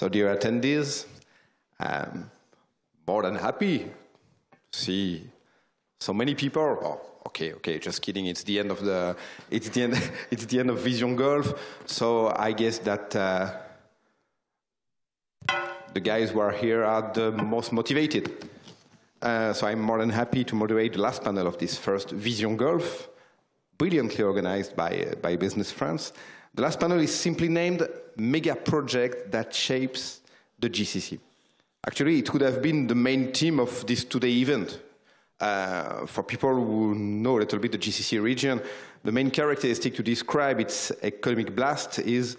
So dear attendees, I'm more than happy to see so many people. Oh, okay, okay, just kidding. It's the end of the, it's the end, it's the end of Vision Golfe. So I guess that uh, the guys who are here are the most motivated. Uh, so I'm more than happy to moderate the last panel of this first Vision Golfe, brilliantly organized by, uh, by Business France. The last panel is simply named Mega Project that Shapes the GCC. Actually, it would have been the main theme of this today event. Uh, for people who know a little bit the GCC region, the main characteristic to describe its economic blast is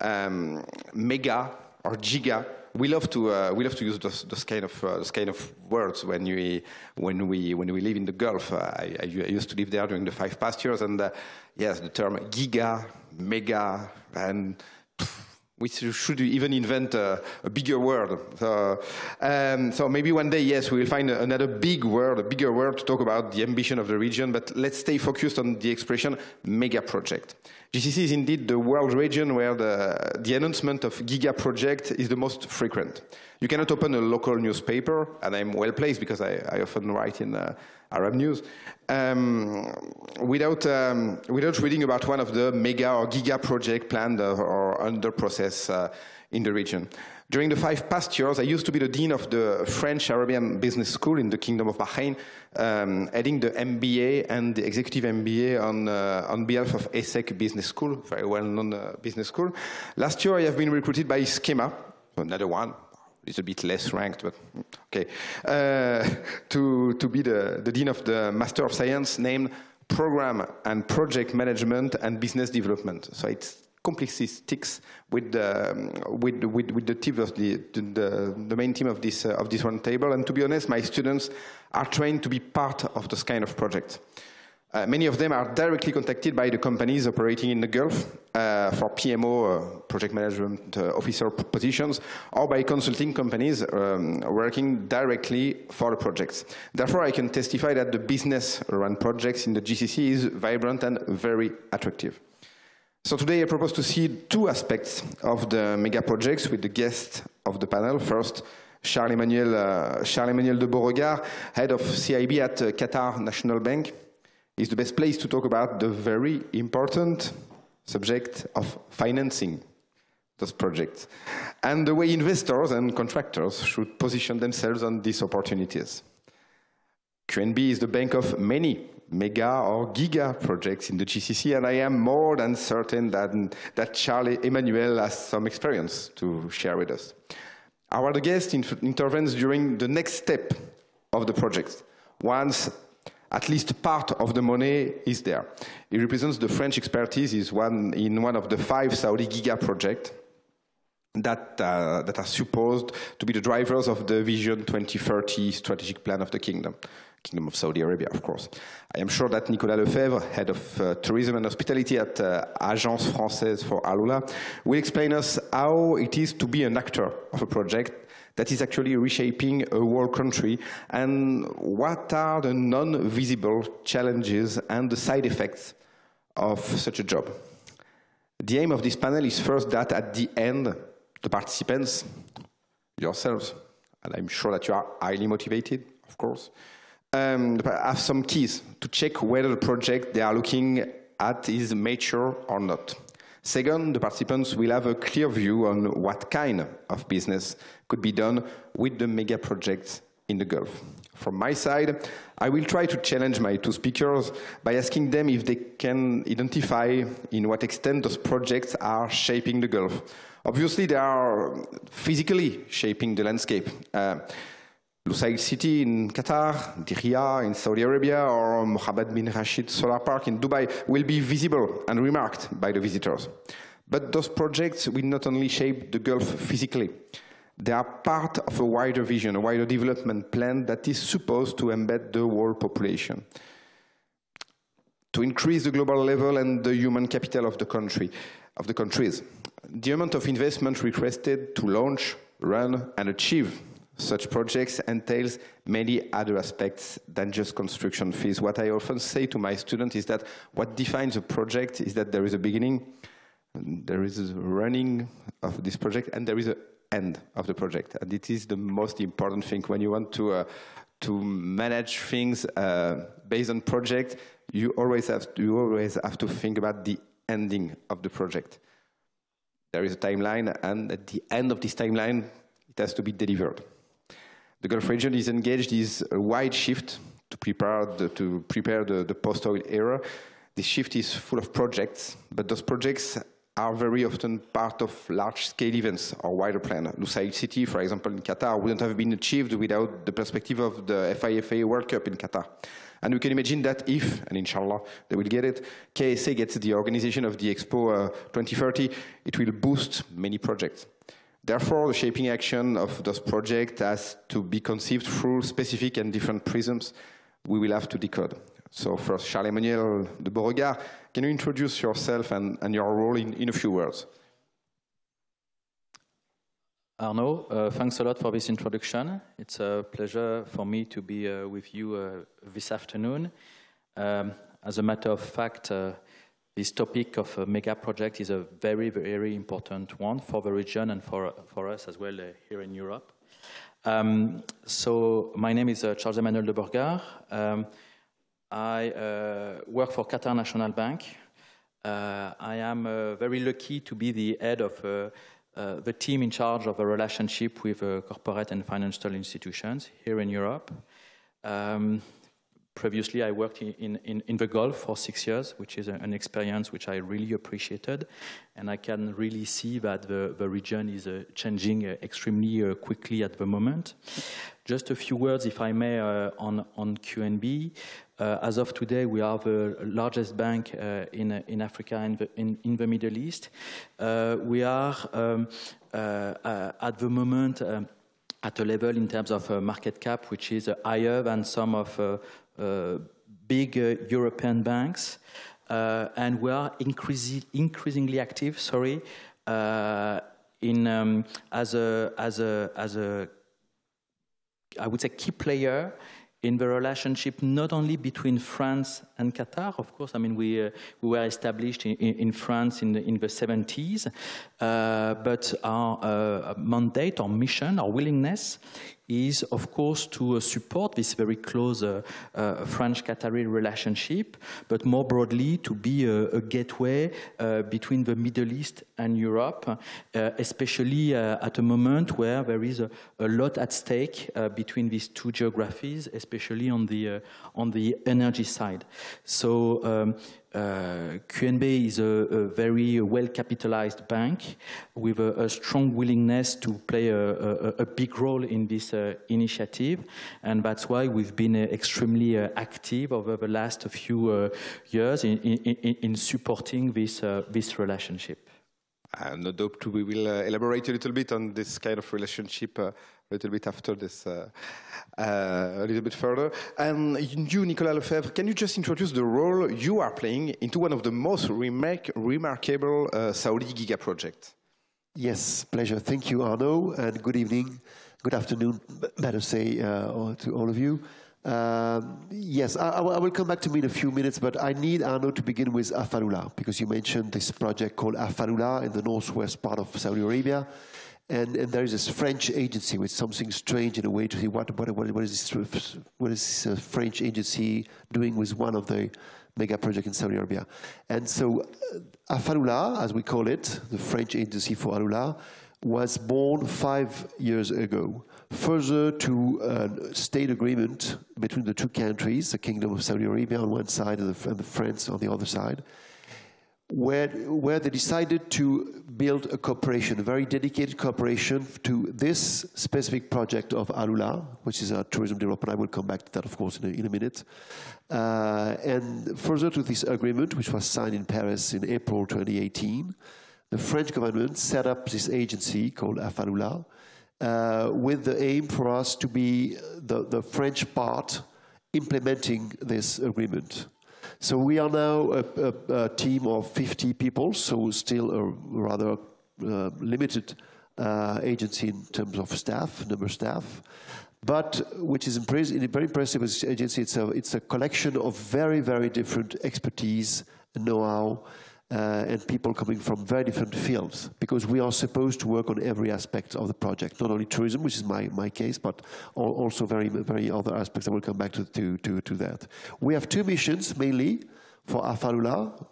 um, mega or giga we love to uh, we love to use those, those kind of uh, those kind of words when we when we when we live in the Gulf. Uh, I, I, used to live there during the five past years, and uh, yes, the term giga, mega, and we should even invent a, a bigger word. So, um, so, maybe one day, yes, we will find another big word, a bigger word to talk about the ambition of the region, but let's stay focused on the expression mega project. GCC is indeed the world region where the, the announcement of giga project is the most frequent. You cannot open a local newspaper, and I'm well placed because I, I often write in uh, Arab news, um, without, um, without reading about one of the mega or giga project planned or under process uh, in the region. During the five past years, I used to be the dean of the French Arabian Business School in the Kingdom of Bahrain, um, heading the MBA and the Executive MBA on, uh, on behalf of ESSEC Business School, very well-known uh, business school. Last year, I have been recruited by SKEMA, another one, it's a bit less ranked, but okay, uh, to, to be the, the Dean of the Master of Science named Program and Project Management and Business Development. So it completely sticks with the, with, with, with the team of the, the, the main team of this, uh, of this one table. And to be honest, my students are trained to be part of this kind of project. Uh, many of them are directly contacted by the companies operating in the Gulf uh, for PMO, uh, project management uh, officer positions, or by consulting companies um, working directly for the projects. Therefore, I can testify that the business run projects in the GCC is vibrant and very attractive. So today I propose to see two aspects of the mega projects with the guest of the panel. First, Charles-Emmanuel uh, Charles de Beauregard, head of CIB at uh, Qatar National Bank is the best place to talk about the very important subject of financing those projects and the way investors and contractors should position themselves on these opportunities. QNB is the bank of many mega or giga projects in the GCC, and I am more than certain that, that Charlie Emmanuel has some experience to share with us. Our guest intervenes during the next step of the project, once at least part of the money is there. It represents the French expertise is one, in one of the five Saudi Giga projects that, uh, that are supposed to be the drivers of the Vision 2030 strategic plan of the kingdom. Kingdom of Saudi Arabia, of course. I am sure that Nicolas Lefebvre, head of uh, tourism and hospitality at uh, Agence Française for Alula, will explain us how it is to be an actor of a project that is actually reshaping a whole country and what are the non-visible challenges and the side effects of such a job. The aim of this panel is first that at the end, the participants, yourselves, and I'm sure that you are highly motivated, of course, um, have some keys to check whether the project they are looking at is mature or not. Second, the participants will have a clear view on what kind of business could be done with the mega projects in the Gulf. From my side, I will try to challenge my two speakers by asking them if they can identify in what extent those projects are shaping the Gulf. Obviously, they are physically shaping the landscape. Uh, Lusail City in Qatar, Diriyah in Saudi Arabia, or Mohammed bin Rashid Solar Park in Dubai will be visible and remarked by the visitors. But those projects will not only shape the Gulf physically, they are part of a wider vision, a wider development plan that is supposed to embed the world population to increase the global level and the human capital of the country, of the countries. The amount of investment requested to launch, run, and achieve such projects entails many other aspects than just construction fees. What I often say to my students is that what defines a project is that there is a beginning, there is a running of this project, and there is a end of the project. And it is the most important thing when you want to, uh, to manage things uh, based on project, you always, have to, you always have to think about the ending of the project. There is a timeline, and at the end of this timeline, it has to be delivered. The Gulf region is engaged in a wide shift to prepare the, to prepare the, the post-oil era. This shift is full of projects, but those projects are very often part of large-scale events or wider plan. Lusail City, for example, in Qatar, wouldn't have been achieved without the perspective of the FIFA World Cup in Qatar. And we can imagine that if, and inshallah they will get it, KSA gets the organization of the Expo uh, 2030, it will boost many projects. Therefore, the shaping action of those projects has to be conceived through specific and different prisms we will have to decode. So first, Charles-Emmanuel de Beauregard, can you introduce yourself and, and your role in, in a few words? Arnaud, uh, thanks a lot for this introduction. It's a pleasure for me to be uh, with you uh, this afternoon. Um, as a matter of fact, uh, this topic of a mega project is a very, very important one for the region and for, for us as well uh, here in Europe. Um, so my name is uh, Charles-Emmanuel de Beauregard. Um, I work for Qatar National Bank. I am very lucky to be the head of uh, the team in charge of a relationship with uh, corporate and financial institutions here in Europe. Um, previously, I worked in, in, in, the Gulf for six years, which is a, an experience which I really appreciated. And I can really see that the, the region is uh, changing uh, extremely uh, quickly at the moment. Just a few words, if I may, uh, on, on QNB. Uh, as of today, we are the largest bank uh, in, in Africa and in, in, the Middle East. we are um, at the moment um, at a level in terms of market cap which is higher than some of big European banks. and we are increasingly active, sorry, in um, as a as a as a I would say, key player in the relationship not only between France and Qatar, of course, I mean, we, uh, we were established in, in, France in the, in the 70s, uh, but our uh, mandate, our mission, our willingness is, of course, to uh, support this very close uh, uh, French-Qatari relationship, but more broadly to be a, a gateway between the Middle East and Europe, especially at a moment where there is a, a lot at stake between these two geographies, especially on the, on the energy side. So um, uh, QNB is a, a very well-capitalized bank with a, a, strong willingness to play a, a big role in this uh, initiative, and that's why we've been uh, extremely uh, active over the last few uh, years in, in, in, supporting this, this relationship. And no doubt we will elaborate a little bit on this kind of relationship little bit after this, uh, uh, a little bit further. And you, Nicolas Lefebvre, can you just introduce the role you are playing into one of the most remark remarkable uh, Saudi Giga projects? Yes, pleasure. Thank you, Arnaud, and good evening, good afternoon, better say, uh, to all of you. Um, yes, I, I, will come back to me in a few minutes, but I need Arnaud to begin with Afalula, because you mentioned this project called Afalula in the northwest part of Saudi Arabia. And, and there is this French agency with something strange in a way to see what, what, what, what is this, what is this uh, French agency doing with one of the mega projects in Saudi Arabia. And so uh, Afalula, as we call it, the French agency for Alula, was born five years ago, further to a state agreement between the two countries, the Kingdom of Saudi Arabia on one side and, the, and the France on the other side where, where they decided to build a cooperation, a very dedicated cooperation to this specific project of Alula, which is a tourism development. I will come back to that, of course, in a, in a minute. Uh, and further to this agreement, which was signed in Paris in April 2018, the French government set up this agency called Afalula uh, with the aim for us to be the, the French part implementing this agreement. So we are now a, a, a team of 50 people, so still a rather uh, limited uh, agency in terms of staff, number of staff. But which is very impressive agency, it's a, it's a collection of very, very different expertise, know-how, uh, and people coming from very different fields because we are supposed to work on every aspect of the project, not only tourism, which is my, my case, but also very, very other aspects. I will come back to, to, to, to that. We have two missions mainly for AFALULA,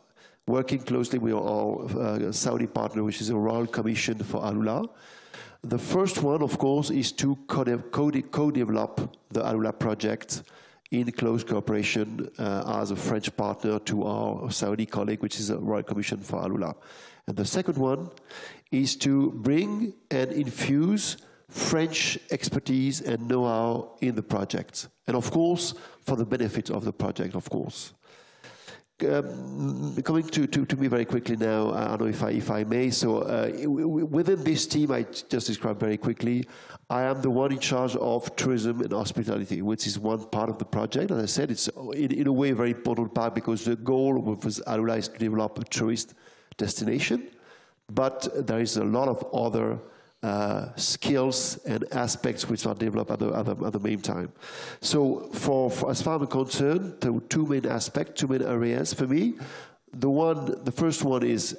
working closely with our uh, Saudi partner, which is a Royal Commission for ALULA. The first one, of course, is to co-develop the ALULA project in close cooperation uh, as a French partner to our Saudi colleague, which is the Royal Commission for ALULA. And the second one is to bring and infuse French expertise and know-how in the project. And of course, for the benefit of the project, of course. Um, coming to, to, to, me very quickly now, if I, if I may. So uh, within this team I just described very quickly, I am the one in charge of tourism and hospitality, which is one part of the project. As I said, it's in, in a way a very important part because the goal with ALULA is to develop a tourist destination, but there is a lot of other uh, skills and aspects which are developed at the, at the, at the. So for, for, as far as I'm concerned, there were two main aspects, two main areas for me. The one, the first one is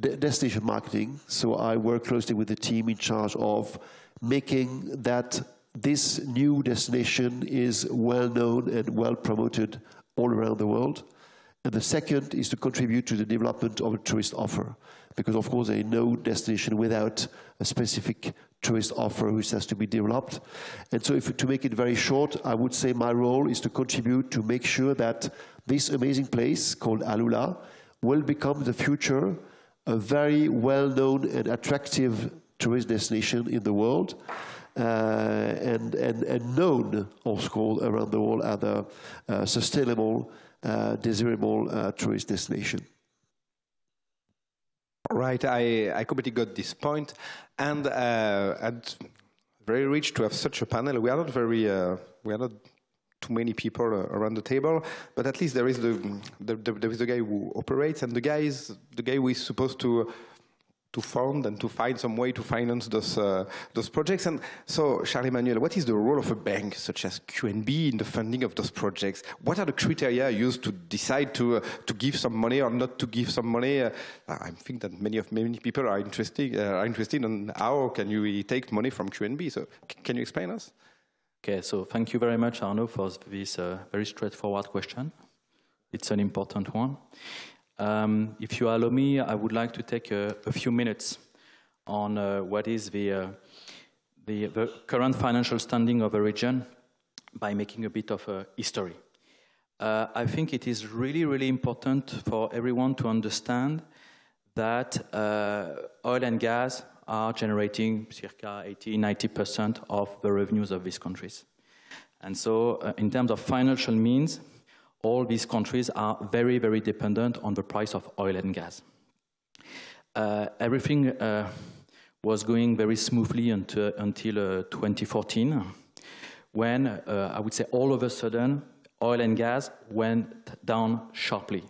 de destination marketing. So I work closely with the team in charge of making that this new destination is well known and well promoted all around the world. And the second is to contribute to the development of a tourist offer because of course there is no destination without a specific tourist offer which has to be developed. And so if, to make it very short, I would say my role is to contribute to make sure that this amazing place called ALULA will become the future a very well-known and attractive tourist destination in the world. Uh, and, and, and known also around the world as a uh, sustainable, uh, desirable uh, tourist destination. Right, I, I completely got this point, and uh, and very rich to have such a panel. We are not very uh, we are not too many people uh, around the table, but at least there is the, the, the there is the guy who operates, and the guy is the guy who is supposed to to fund and to find some way to finance those uh, those projects. And so, Charles Emmanuel, what is the role of a bank such as QNB in the funding of those projects? What are the criteria used to decide to uh, to give some money or not to give some money? Uh, I think that many of many people are interested uh, are interested in how can you take money from QNB. So, can you explain us? Okay, so thank you very much, Arnaud, for this uh, very straightforward question. It's an important one. Um, if you allow me, I would like to take a, a few minutes on uh, what is the, uh, the, the, current financial standing of a region by making a bit of a history. Uh, I think it is really, really important for everyone to understand that uh, oil and gas are generating circa 80, 90% of the revenues of these countries. And so uh, in terms of financial means, all these countries are very, very dependent on the price of oil and gas. Uh, everything uh, was going very smoothly until, until uh, 2014, when uh, I would say all of a sudden oil and gas went down sharply.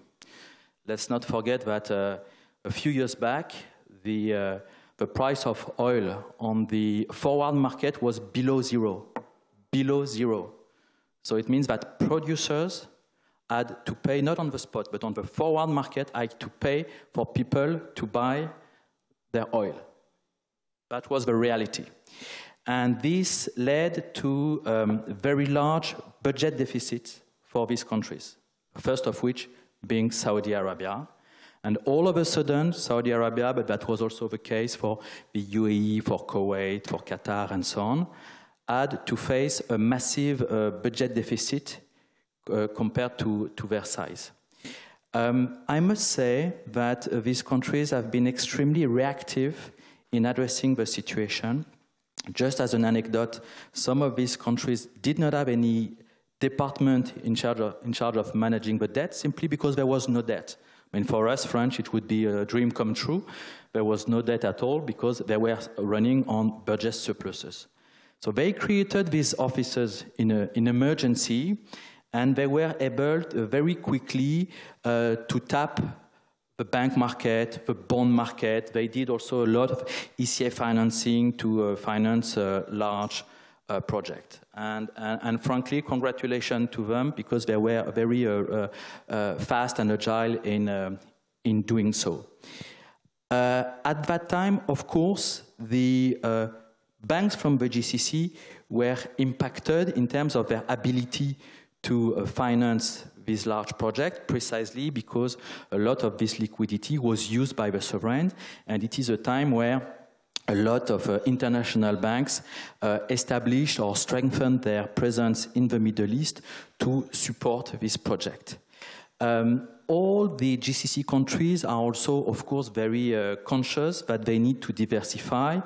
Let's not forget that uh, a few years back, the, uh, the price of oil on the forward market was below zero, below zero. So it means that producers had to pay, not on the spot, but on the forward market, I had to pay for people to buy their oil. That was the reality. And this led to um, very large budget deficits for these countries, first of which being Saudi Arabia. And all of a sudden, Saudi Arabia, but that was also the case for the UAE, for Kuwait, for Qatar, and so on, had to face a massive uh, budget deficit uh, compared to, to their size. Um, I must say that uh, these countries have been extremely reactive in addressing the situation. Just as an anecdote, some of these countries did not have any department in charge of, in charge of managing the debt simply because there was no debt. I mean, for us, French, it would be a dream come true. There was no debt at all because they were running on budget surpluses. So they created these offices in, an emergency, and they were able to very quickly uh, to tap the bank market, the bond market. They did also a lot of ECA financing to uh, finance large uh, project. And, and, and, frankly, congratulations to them because they were very uh, uh, uh, fast and agile in, in doing so. Uh, at that time, of course, the uh, banks from the GCC were impacted in terms of their ability to uh, finance this large project precisely because a lot of this liquidity was used by the sovereign and it is a time where a lot of uh, international banks uh, established or strengthened their presence in the Middle East to support this project. Um, all the GCC countries are also, of course, very uh, conscious that they need to diversify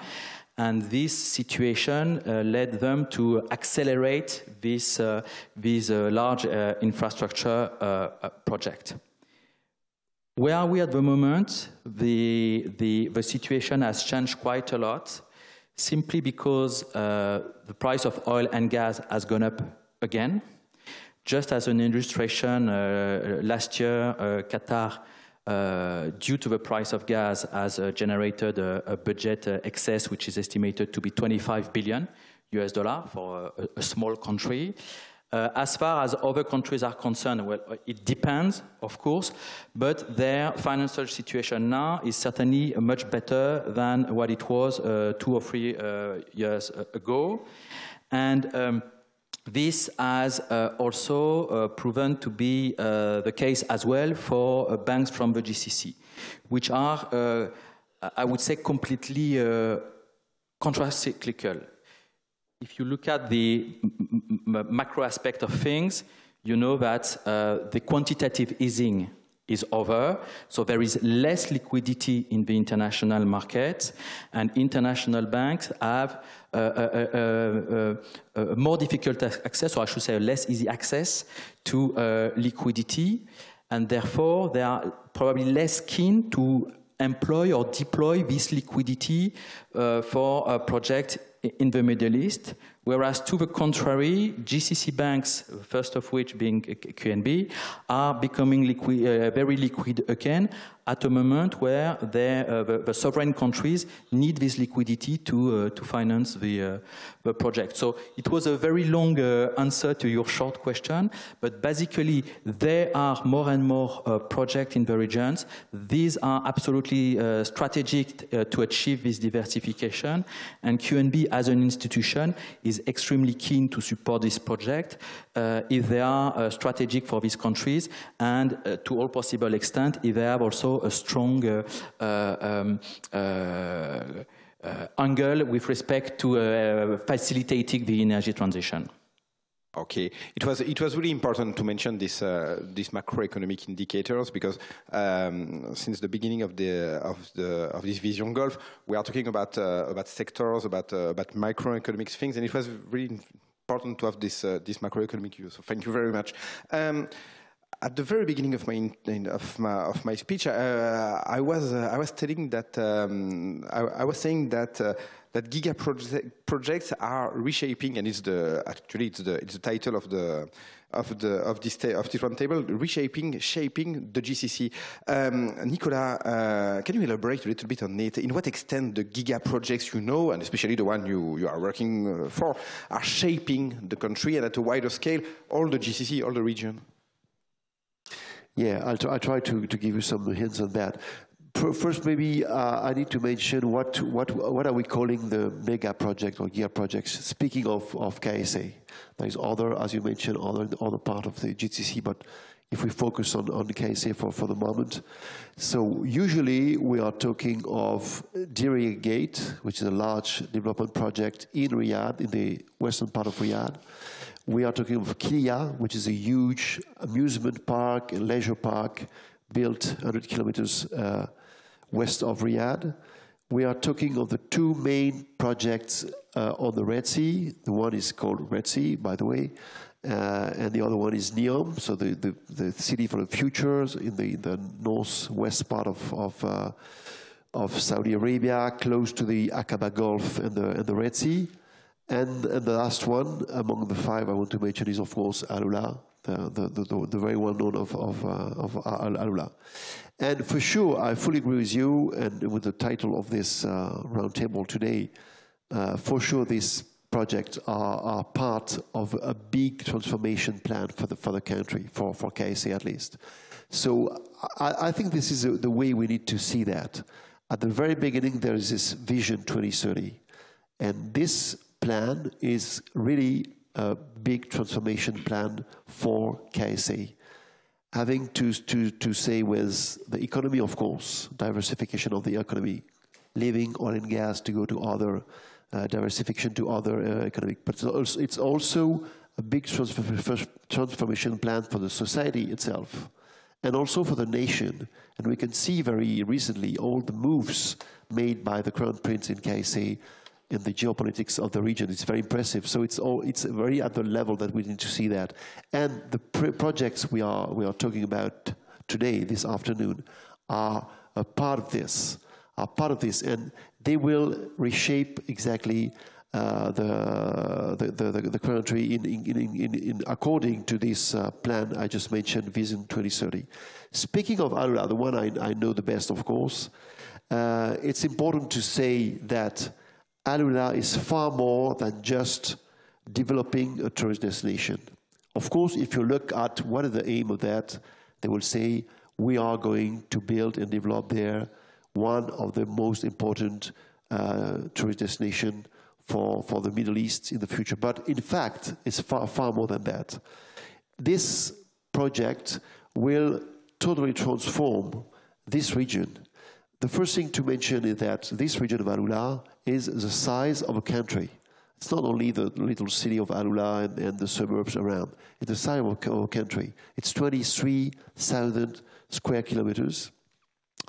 and this situation uh, led them to accelerate this, uh, this uh, large uh, infrastructure uh, project. Where are we at the moment? The, the, the situation has changed quite a lot, simply because the price of oil and gas has gone up again. Just as an illustration, last year, Qatar uh, due to the price of gas, has uh, generated a, a budget uh, excess which is estimated to be 25 billion US dollar for a, a small country. Uh, as far as other countries are concerned, well, uh, it depends, of course, but their financial situation now is certainly much better than what it was two or three years ago. And um, this has uh, also uh, proven to be uh, the case as well for uh, banks from the GCC, which are, uh, I would say, completely uh, contracyclical. If you look at the macro aspect of things, you know that the quantitative easing is over, so there is less liquidity in the international market, and international banks have uh, uh, uh, more difficult access, or I should say less easy access to liquidity, and therefore they are probably less keen to employ or deploy this liquidity for a project in the Middle East, Whereas to the contrary, GCC banks, first of which being QNB, are becoming liquid, uh, very liquid again at a moment where uh, the, the, sovereign countries need this liquidity to, uh, to finance the, uh, the project. So it was a very long uh, answer to your short question, but basically there are more and more uh, projects in the regions. These are absolutely strategic to achieve this diversification, and QNB as an institution is is extremely keen to support this project uh, if they are uh, strategic for these countries and uh, to all possible extent if they have also a strong uh, uh, um, uh, angle with respect to facilitating the energy transition. Okay, it was it was really important to mention this uh, these macroeconomic indicators because um, since the beginning of the of the of this Vision Gulf, we are talking about uh, about sectors, about uh, about macroeconomic things, and it was really important to have this uh, this macroeconomic view. So thank you very much. Um, at the very beginning of my of my, of my speech, uh, I was uh, I was telling that um, I, I, was saying that that Giga projects are reshaping, and it's the actually it's the it's the title of the of the of this of this reshaping, shaping the GCC. Um, Nicolas, uh, can you elaborate a little bit on it? In what extent the Giga projects you know, and especially the one you you are working uh, for, are shaping the country and at a wider scale, all the GCC, all the region? Yeah, I'll, I'll try to, to give you some hints on that. First, maybe uh, I need to mention what, what, what are we calling the mega project or GIGA projects, speaking of, of KSA. There is other, as you mentioned, other, other part of the GCC, but if we focus on, on KSA for, for the moment. So usually we are talking of Diriyah Gate, which is a large development project in Riyadh, in the western part of Riyadh. We are talking of Qiddiya, which is a huge amusement park, a leisure park, built 100 kilometers uh, west of Riyadh. We are talking of the two main projects uh, on the Red Sea. The one is called Red Sea, by the way, uh, and the other one is Neom, so the, the, the, city for the future in the, the northwest part of, of, uh, of Saudi Arabia, close to the Aqaba Gulf and the, and the Red Sea. And, and, the last one among the five I want to mention is, of course, Alula, the, the, the, the very well known of, of, uh, of Alula. And for sure, I fully agree with you and with the title of this uh, roundtable today. Uh, for sure, these projects are, are, part of a big transformation plan for the, for the country, for, for KSA at least. So I, I think this is the way we need to see that. At the very beginning, there is this Vision 2030. And this plan is really a big transformation plan for KSA. Having to, to, to say with the economy, of course, diversification of the economy, leaving oil and gas to go to other uh, diversification to other uh, economic, but it's also, it's also a big transformation plan for the society itself and also for the nation. And we can see very recently all the moves made by the Crown Prince in KSA in the geopolitics of the region. It's very impressive. So it's all, it's very at the level that we need to see that. And the projects we are, we are talking about today, this afternoon, are a part of this, are part of this. And they will reshape exactly uh, the, the, the, the, country in, in, in, in, according to this uh, plan I just mentioned, Vision 2030. Speaking of ALULA, the one I, I know the best, of course, uh, it's important to say that ALULA is far more than just developing a tourist destination. Of course, if you look at what is the aim of that, they will say, we are going to build and develop there one of the most important uh, tourist destinations for, for the Middle East in the future. But in fact, it's far, far more than that. This project will totally transform this region. The first thing to mention is that this region of ALULA is the size of a country. It's not only the little city of ALULA and, and the suburbs around. It's the size of a country. It's 23,000 square kilometers.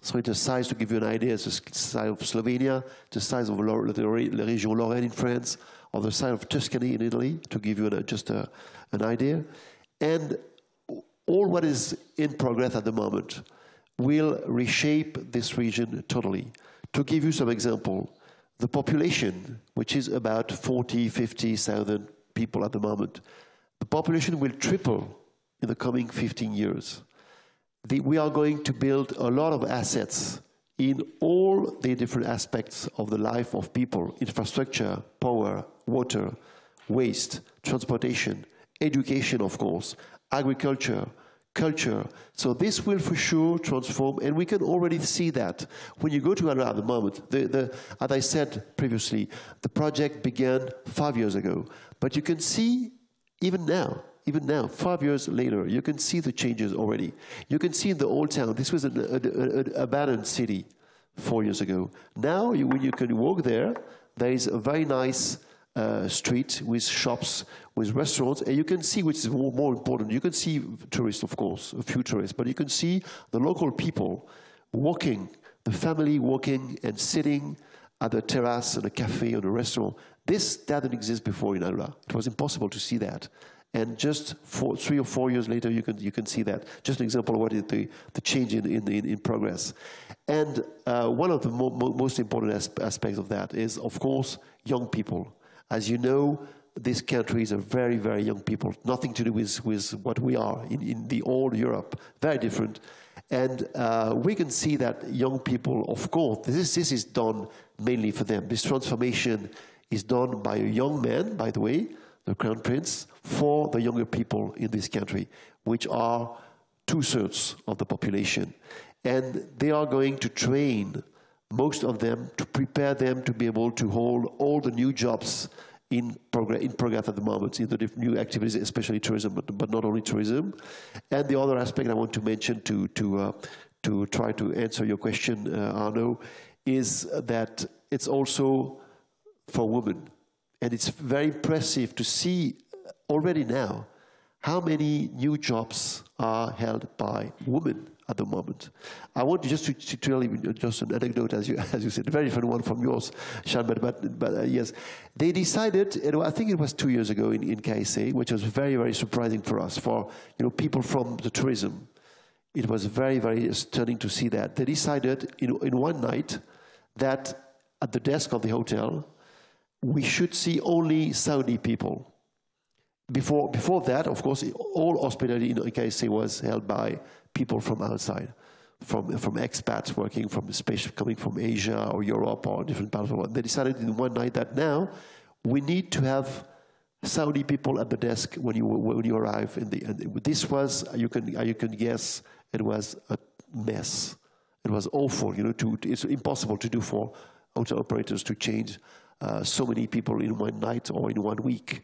So it's a size, to give you an idea, it's the size of Slovenia, the size of the, region Lorraine in France, or the size of Tuscany in Italy, to give you an, just a, an idea. And all what is in progress at the moment will reshape this region totally. To give you some example, the population, which is about 40, 50,000 people at the moment, the population will triple in the coming 15 years. The, we are going to build a lot of assets in all the different aspects of the life of people infrastructure, power, water, waste, transportation, education, of course, agriculture, culture. So this will for sure transform, and we can already see that. When you go to Anwar at the moment, the, the, as I said previously, the project began five years ago, but you can see even now even now, five years later, you can see the changes already. You can see in the old town, this was an, an abandoned city four years ago. Now, you, when you can walk there, there is a very nice uh, street with shops, with restaurants, and you can see, which is more, more important, you can see tourists, of course, a few tourists, but you can see the local people walking, the family walking and sitting at a terrace, in a cafe, or a restaurant. This didn't exist before in ALULA. It was impossible to see that. And just four, three or four years later, you can, you can see that. Just an example of what is the, the change in, in, in progress. And uh, one of the mo mo most important aspects of that is, of course, young people. As you know, this country is a very, very young people. Nothing to do with, with what we are in, in the old Europe. Very different. And uh, we can see that young people, of course, this, this is done mainly for them. This transformation is done by a young man, by the way, the Crown Prince, for the younger people in this country, which are two thirds of the population. And they are going to train most of them to prepare them to be able to hold all the new jobs in, progress, in progress at the moment, in the new activities, especially tourism, but, but not only tourism. And the other aspect I want to mention to, to, uh, to try to answer your question, uh, Arnaud, is that it's also for women. And it's very impressive to see already now how many new jobs are held by women at the moment. I want just to, to tell you just an anecdote, as you, as you said, a very different one from yours, Sean, but, but, uh, yes. They decided, I think it was two years ago in, in KSA, which was very, very surprising for us, for you know, people from the tourism. It was very, very stunning to see that. They decided in, in one night that at the desk of the hotel, we should see only Saudi people. Before, before that, of course, all hospitality in KSA was held by people from outside, from, from expats working from space, coming from Asia or Europe or different parts of the world. They decided in one night that now we need to have Saudi people at the desk when you when you arrive. In the and this was you can you can guess It was a mess. It was awful. You know, to, it's impossible to do for hotel operators to change uh, so many people in one night or in one week.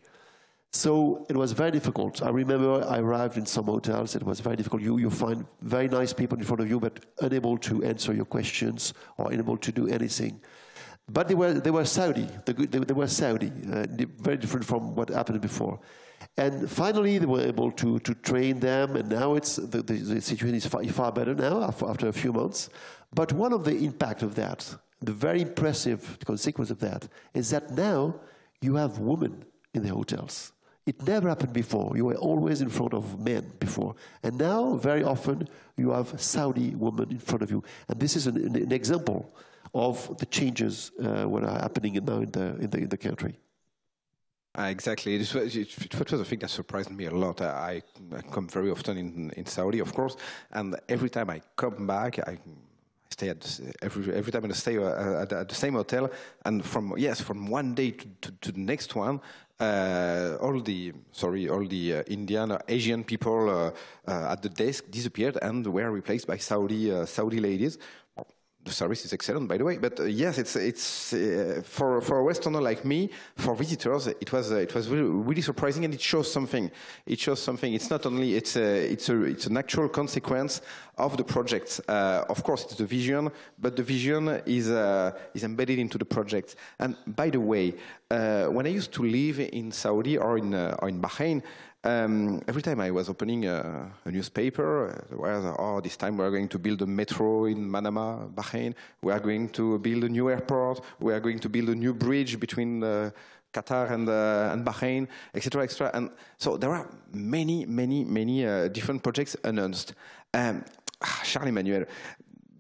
So it was very difficult. I remember I arrived in some hotels. It was very difficult. You, you find very nice people in front of you, but unable to answer your questions or unable to do anything. But they were, they were Saudi. They, they were Saudi, uh, very different from what happened before. And finally, they were able to, to train them, and now it's, the, the, the situation is far, far, better now after a few months. But one of the impact of that, the very impressive consequence of that, is that now you have women in the hotels. It never happened before. You were always in front of men before. And now, very often, you have Saudi women in front of you. And this is an, an example of the changes uh, what are happening now in the, in the, in the country. Uh, exactly. It was, it was a thing that surprised me a lot. I, I come very often in, in Saudi, of course, and every time I come back, I stay at the, every every time I stay uh, at, at, the same hotel, and from yes, from one day to, to, to the next one, uh, all the sorry, all the uh, Indian, uh, Asian people uh, uh, at the desk disappeared and were replaced by Saudi Saudi ladies the service is excellent, by the way. But uh, yes, it's it's uh, for for a Westerner like me, for visitors, it was uh, it was really, really, surprising, and it shows something. It shows something. It's not only it's a it's a it's a natural consequence of the project. Uh, of course, it's the vision, but the vision is uh, is embedded into the project. And by the way, uh, when I used to live in Saudi or in or in Bahrain. Um, every time I was opening a, a newspaper, uh, was, oh, this time we are going to build a metro in Manama, Bahrain. We are going to build a new airport. We are going to build a new bridge between uh, Qatar and, uh, and Bahrain, etc., etc. And so there are many, many, many uh, different projects announced. Um, Charles Emmanuel,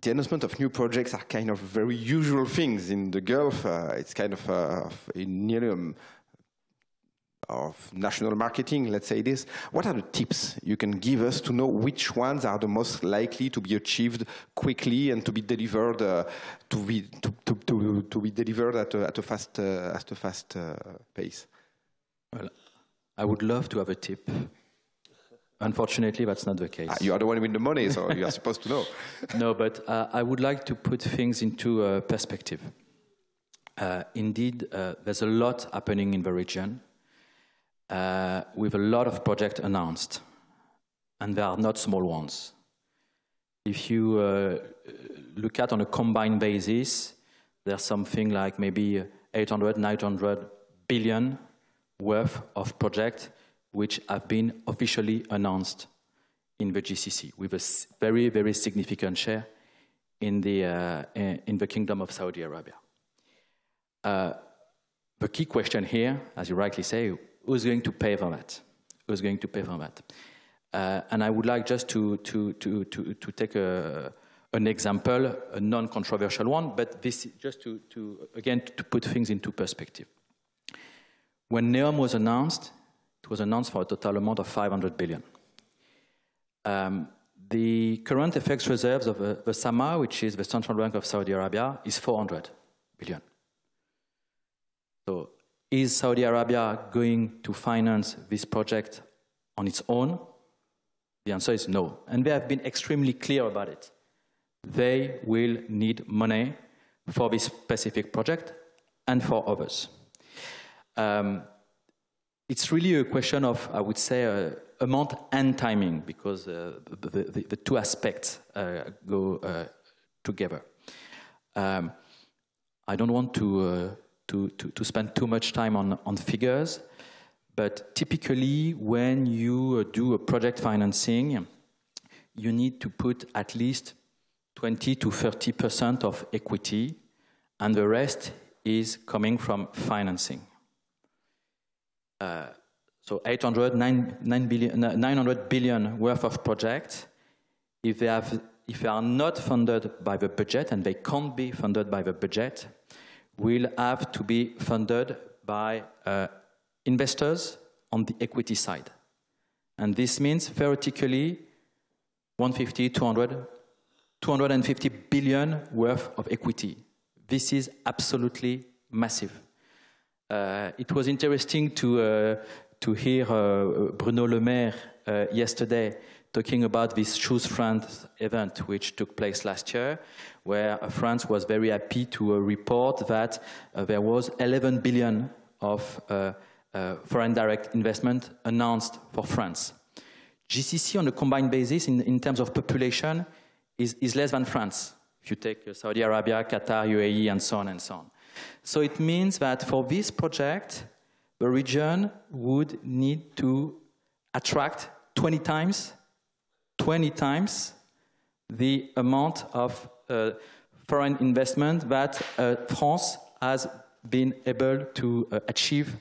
the announcement of new projects are kind of very usual things in the Gulf. Uh, it's kind of uh, in nearly um, of national marketing, let's say this, what are the tips you can give us to know which ones are the most likely to be achieved quickly and to be delivered uh, to be to, to, to, to, be delivered at a, at a fast uh, at a fast uh, pace? Well, I would love to have a tip. Unfortunately, that's not the case. Ah, you are the one with the money, so you are supposed to know. no, but uh, I would like to put things into uh, perspective. Uh, indeed, there's a lot happening in the region with a lot of projects announced, and they are not small ones. If you uh, look at on a combined basis, there's something like maybe 800, 900 billion worth of projects which have been officially announced in the GCC with a very, very significant share in the, uh, in the Kingdom of Saudi Arabia. Uh, the key question here, as you rightly say, who's going to pay for that? Who's going to pay for that? Uh, and I would like just to, to, to, to, to take a, an example, a non-controversial one, but this is just to, to again, to put things into perspective. When NEOM was announced, it was announced for a total amount of 500 billion. Um, the current FX reserves of uh, the SAMA, which is the Central Bank of Saudi Arabia, is 400 billion. So is Saudi Arabia going to finance this project on its own? The answer is no. And they have been extremely clear about it. They will need money for this specific project and for others. Um, it's really a question of, I would say, uh, amount and timing, because uh, the, the, the, two aspects uh, go uh, together. Um, I don't want to uh, to, to, to spend too much time on, on figures, but typically when you uh, do a project financing, you need to put at least 20 to 30% of equity, and the rest is coming from financing. Uh, so 800, 9, 9 billion, 900 billion worth of projects, if they, have, if they are not funded by the budget, and they can't be funded by the budget, will have to be funded by uh, investors on the equity side. And this means theoretically 150, 200, 250 billion worth of equity. This is absolutely massive. Uh, it was interesting to, uh, to hear uh, Bruno Le Maire uh, yesterday talking about this Choose France event, which took place last year, where France was very happy to uh, report that uh, there was 11 billion of uh, foreign direct investment announced for France. GCC on a combined basis in, in terms of population is, is less than France. If you take Saudi Arabia, Qatar, UAE, and so on and so on. So it means that for this project, the region would need to attract 20 times, 20 times the amount of uh, foreign investment that uh, France has been able to uh, achieve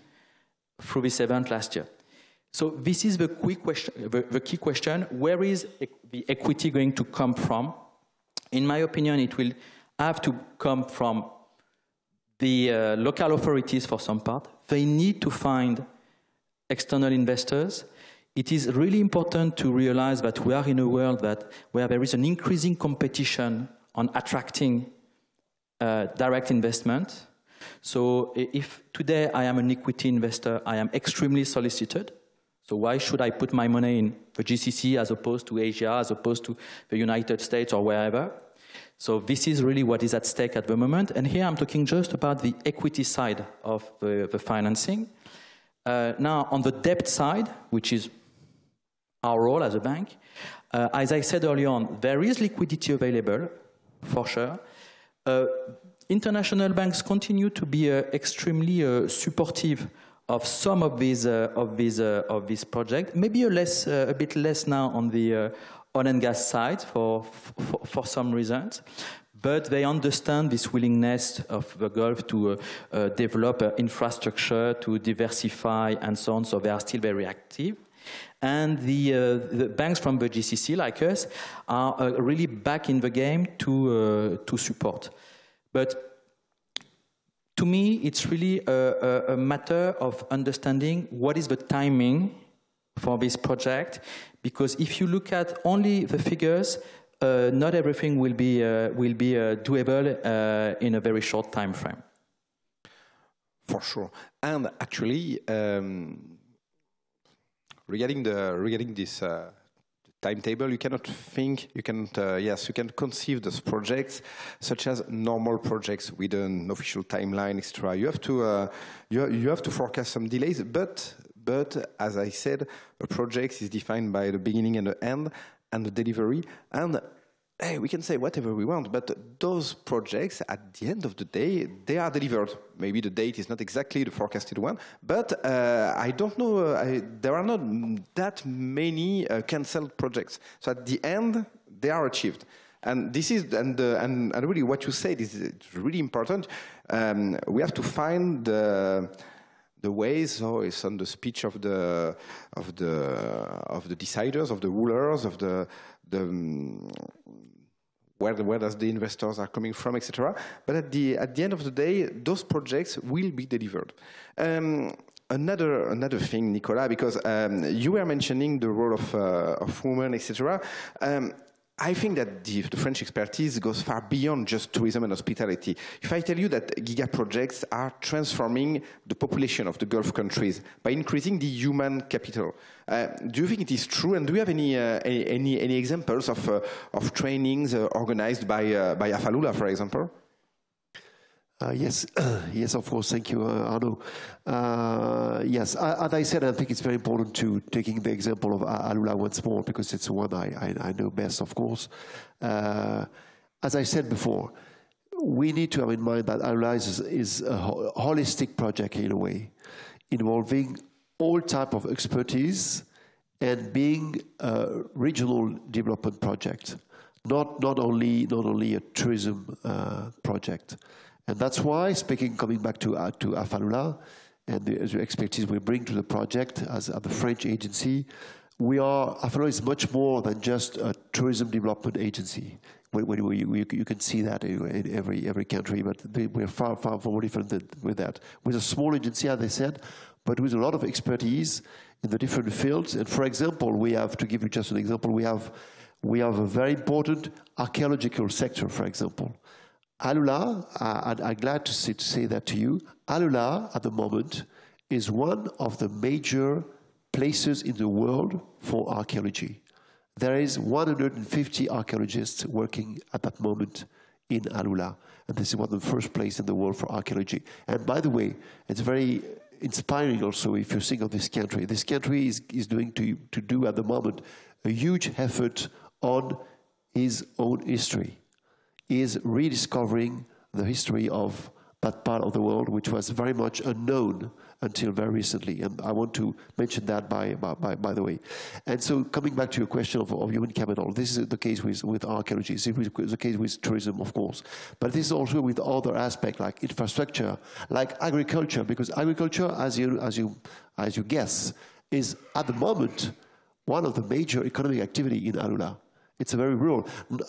through this event last year. So this is the, question, the, the key question. Where is the equity going to come from? In my opinion, it will have to come from the uh, local authorities for some part. They need to find external investors. It is really important to realize that we are in a world that where there is an increasing competition on attracting uh, direct investment. So if today I am an equity investor, I am extremely solicited. So why should I put my money in the GCC as opposed to Asia, as opposed to the United States or wherever? So this is really what is at stake at the moment. And here I'm talking just about the equity side of the, the financing. Uh, now, on the debt side, which is our role as a bank, uh, as I said earlier on, there is liquidity available, for sure. Uh, international banks continue to be uh, extremely uh, supportive of some of these uh, of these uh, of this project. Maybe a less uh, a bit less now on the uh, oil and gas side for, for, for some reasons, but they understand this willingness of the Gulf to uh, uh, develop infrastructure, to diversify, and so on. So they are still very active. And the, the banks from the GCC, like us, are really back in the game to to support. But to me, it's really a, a, matter of understanding what is the timing for this project, because if you look at only the figures, uh, not everything will be, uh, will be uh, doable uh, in a very short time frame. For sure. And actually, um, regarding, the, regarding this uh, timetable, you cannot think, you can, uh, yes, you can conceive those projects such as normal projects with an official timeline, etc. You have to, uh, you, you have to forecast some delays, but, but as I said, a project is defined by the beginning and the end and the delivery, and hey, we can say whatever we want, but those projects, at the end of the day, they are delivered. Maybe the date is not exactly the forecasted one, but uh, I don't know, uh, I, there are not that many uh, cancelled projects. So at the end, they are achieved. And this is, and, uh, and, and, really what you said is really important. Um, we have to find the, the ways, so it's on the speech of the, of the, of the deciders, of the rulers, of the, the, where, the, where does the investors are coming from, etc. But at the, at the end of the day, those projects will be delivered. Um, another another thing, Nicola, because um, you were mentioning the role of, uh, of women, etc. Um, I think that the, the, French expertise goes far beyond just tourism and hospitality. If I tell you that giga projects are transforming the population of the Gulf countries by increasing the human capital, uh, do you think it is true? And do you have any uh, any, any examples of uh, of trainings uh, organized by uh, by Afalula, for example? Uh, yes, yes, of course. Thank you, uh, Arnaud. Uh, yes, as I said, I think it's very important to taking the example of Alula once more because it's the one I, I, I know best, of course. Uh, as I said before, we need to have in mind that Alula is, is a holistic project in a way, involving all type of expertise and being a regional development project, not not only not only a tourism uh, project. And that's why, speaking, coming back to, uh, to Afalula and the, the, expertise we bring to the project as, as the French agency, we are, Afalula is much more than just a tourism development agency. We, we, you can see that in every, every country, but we're far, far, far more different than, with that. With a small agency, as I said, but with a lot of expertise in the different fields. And for example, we have, to give you just an example, we have, we have a very important archaeological sector, for example. Alula, uh, I'm glad to say, to say that to you, Alula at the moment is one of the major places in the world for archaeology. there is 150 archaeologists working at that moment in Alula. And this is one of the first places in the world for archaeology. And by the way, it's very inspiring also if you think of this country. This country is, is doing to, to do at the moment a huge effort on his own history. Is rediscovering the history of that part of the world which was very much unknown until very recently. And I want to mention that by, by, by the way. And so coming back to your question of, of human capital, this is the case with, with archaeology, it's the case with tourism, of course. But this is also with other aspects like infrastructure, like agriculture, because agriculture, as you, as you, as you guess, is at the moment one of the major economic activity in Alula. It's a very rural.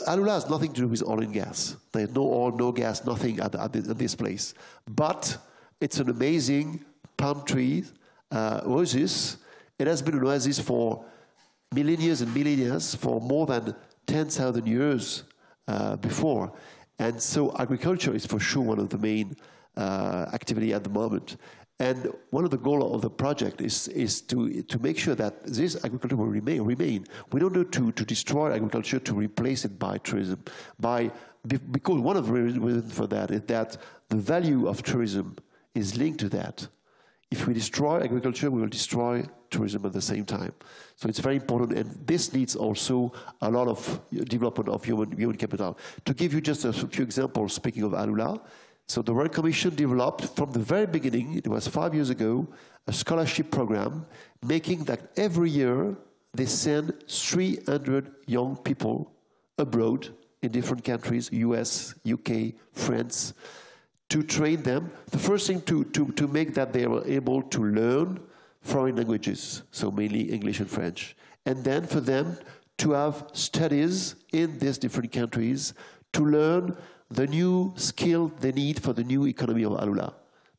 Alula has nothing to do with oil and gas. There's no oil, no gas, nothing at, at, this place. But it's an amazing palm tree uh, oasis. It has been an oasis for millennia and millennia, for more than 10,000 years uh, before. And so agriculture is for sure one of the main uh, activity at the moment. And one of the goals of the project is, is to, to make sure that this agriculture will remain. remain. We don't need to, to destroy agriculture to replace it by tourism. By, because one of the reasons for that is that the value of tourism is linked to that. If we destroy agriculture, we will destroy tourism at the same time. So it's very important, and this needs also a lot of development of human, human capital. To give you just a few examples, speaking of Alula, so the Royal Commission developed from the very beginning, it was five years ago, a scholarship program, making that every year they send 300 young people abroad in different countries, US, UK, France, to train them. The first thing to, to, to make that they are able to learn foreign languages, so mainly English and French. And then for them to have studies in these different countries to learn the new skill they need for the new economy of Alula,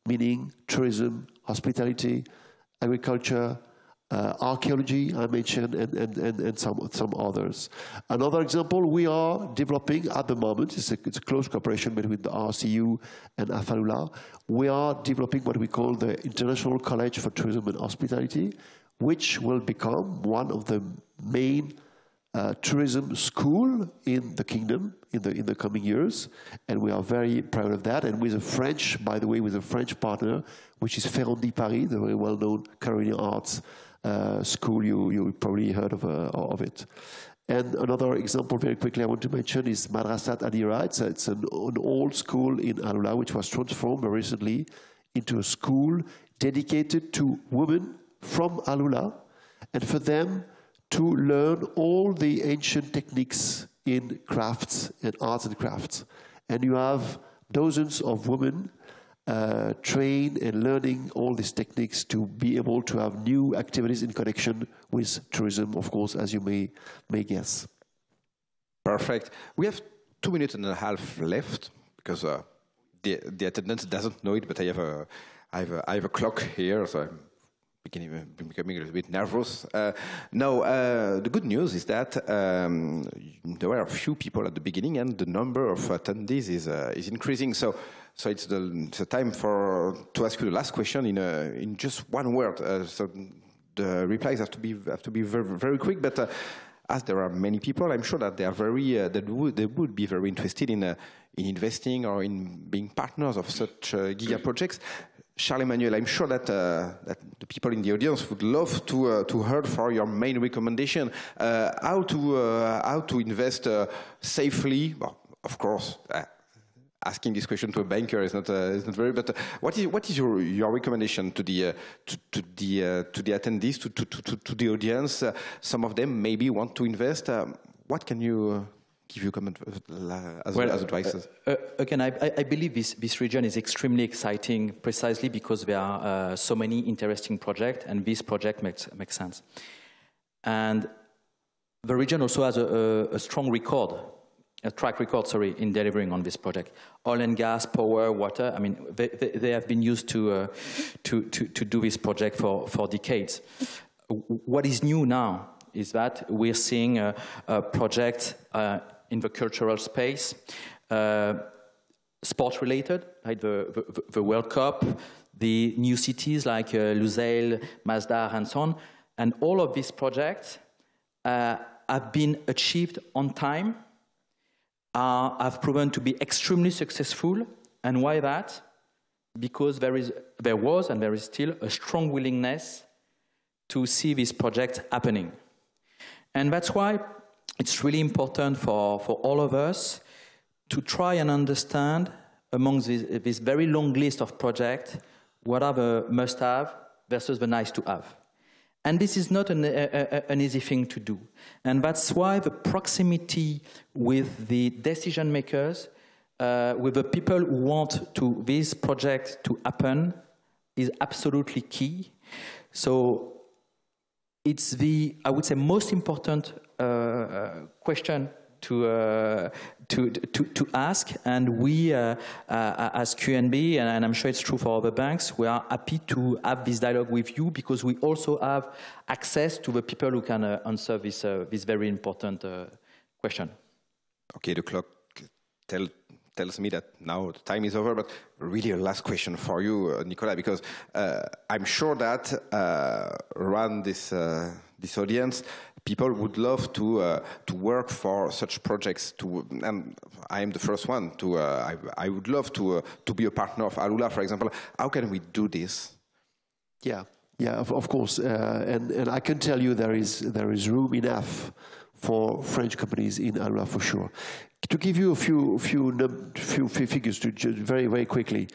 meaning tourism, hospitality, agriculture, uh, archaeology, I mentioned, and, and, and, and, some, some others. Another example, we are developing at the moment, it's a, it's a close cooperation between the RCU and AFALULA, we are developing what we call the International College for Tourism and Hospitality, which will become one of the main uh, tourism school in the kingdom in the, in the coming years. And we are very proud of that. And with a French, by the way, with a French partner, which is Ferrandi Paris, the very well-known culinary arts uh, school, you, you probably heard of, uh, of it. And another example, very quickly, I want to mention is Madrasat Addeera. It's, a, it's an, an, old school in Alula, which was transformed recently into a school dedicated to women from Alula. And for them, to learn all the ancient techniques in crafts and arts and crafts. And you have dozens of women uh, trained and learning all these techniques to be able to have new activities in connection with tourism, of course, as you may, may guess. Perfect. We have two minutes and a half left because uh, the, the attendance doesn't know it, but I have a, I have a, I have a clock here, so I'm beginning, becoming a little bit nervous. Uh, no, uh, the good news is that um, there were a few people at the beginning, and the number of attendees is uh, is increasing. So, so it's the, it's the, time for to ask you the last question in a, in just one word. Uh, so the replies have to be have to be very very quick, but. Uh, as there are many people, I'm sure that they are very uh, that would they would be very interested in in investing or in being partners of such giga projects. Charles-Emmanuel, I'm sure that, uh, that the people in the audience would love to, uh, to hear for your main recommendation, uh, how, to, uh, how to invest uh, safely. Well, of course, uh, asking this question to a banker is not, is not very, but what is, what is your, your recommendation to the, to, to, the, to the attendees, to, to, to, to the audience? some of them maybe want to invest. what can you give you comment uh, as, well, as advice? Uh, uh, again, I, I, believe this, this region is extremely exciting precisely because there are uh, so many interesting projects and this project makes, makes sense. And the region also has a, a, a strong record, a track record, sorry, in delivering on this project. Oil and gas, power, water, I mean, they, they, they have been used to, uh, to, to, to do this project for, for decades. What is new now is that we're seeing a, uh, in the cultural space, uh, sports related, like the, the, the, World Cup, the new cities like uh, Lusail, Masdar, and so on. And all of these projects uh, have been achieved on time, uh, have proven to be extremely successful. And why that? Because there, is, there was and there is still a strong willingness to see this project happening. And that's why it's really important for, for all of us to try and understand among this, this very long list of projects what are the must-have versus the nice-to-have. And this is not an, a, a, an, easy thing to do. And that's why the proximity with the decision makers, uh, with the people who want to, this project to happen, is absolutely key. So it's the, I would say, most important question to, uh, to, to, to, ask. And we, uh, uh, as QNB, and, I'm sure it's true for other banks, we are happy to have this dialogue with you because we also have access to the people who can uh, answer this, uh, this very important uh, question. Okay, the clock tell, tells me that now the time is over, but really a last question for you, Nicolas, because I'm sure that around this, this audience, people would love to uh, to work for such projects. To and I am the first one to. Uh, I, I would love to uh, to be a partner of Alula, for example. How can we do this? Yeah, yeah, of, of course, uh, and and I can tell you there is there is room enough for French companies in Alula for sure. To give you a few few few, few figures to very very quickly.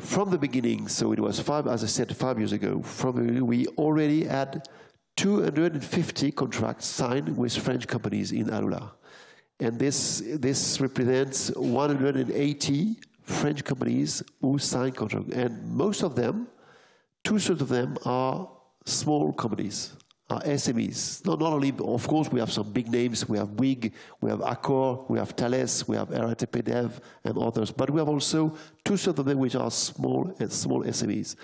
From the beginning, so it was five, as I said, five years ago. From we already had 250 contracts signed with French companies in Alula. And this, this represents 180 French companies who signed contracts. And most of them, two-thirds of them are small companies, are SMEs. Not, not only, of course, we have some big names. We have Bouygues, we have Accor, we have Thales, we have RATP Dev, and others. But we have also two-thirds of them which are small small SMEs.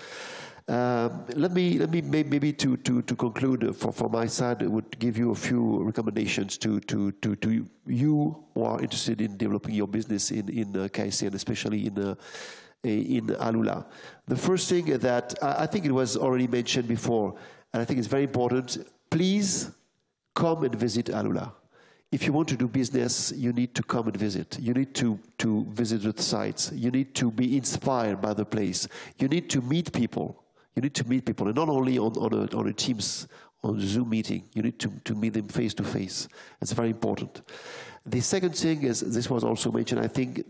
Um, let me let me maybe to to to conclude uh, for for my side, I would give you a few recommendations to to to to you who are interested in developing your business in in uh, KSA and especially in. Uh, in Alula. The first thing that I think it was already mentioned before, and I think it's very important, please come and visit Alula. If you want to do business, you need to come and visit. You need to, to visit the sites. You need to be inspired by the place. You need to meet people. You need to meet people, and not only on, on, a, on a Teams, on a Zoom meeting. You need to, to meet them face to face. It's very important. The second thing is, this was also mentioned, I think,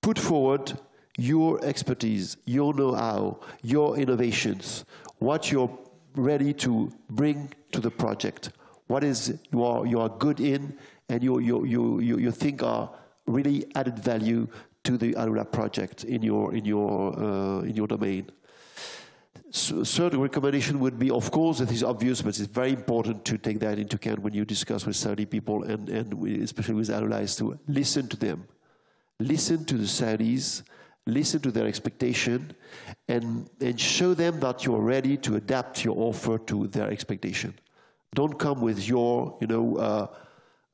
put forward your expertise, your know-how, your innovations, what you're ready to bring to the project, what is you are, you are good in, and you, you, you, you, you think are really added value to the Alula project in your, in your, uh, in your domain. Third recommendation would be, of course, it is obvious, but it's very important to take that into account when you discuss with Saudi people and, and especially with allies to listen to them. Listen to the Saudis, listen to their expectation, and, and show them that you're ready to adapt your offer to their expectation. Don't come with your, you know, uh,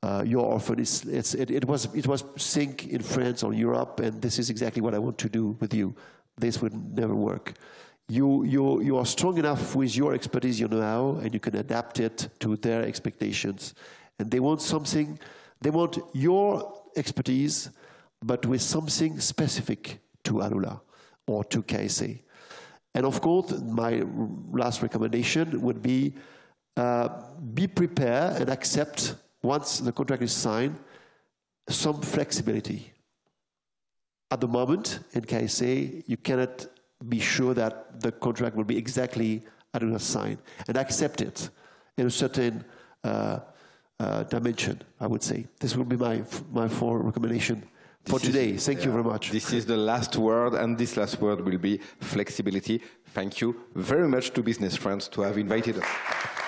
uh, your offer. It's, it's, it, it, was, it was think in France or Europe, and this is exactly what I want to do with you. This would never work you, you, you are strong enough with your expertise, you know how, and you can adapt it to their expectations. And they want something, they want your expertise, but with something specific to Alula or to KSA. And of course, my last recommendation would be uh, be prepared and accept, once the contract is signed, some flexibility. At the moment, in KSA, you cannot be sure that the contract will be exactly a sign and accept it in a certain uh, uh, dimension, I would say. This will be my, my four recommendation for this today. Is, Thank yeah, you very much. This is the last word, and this last word will be flexibility. Thank you very much to Business France to have invited us.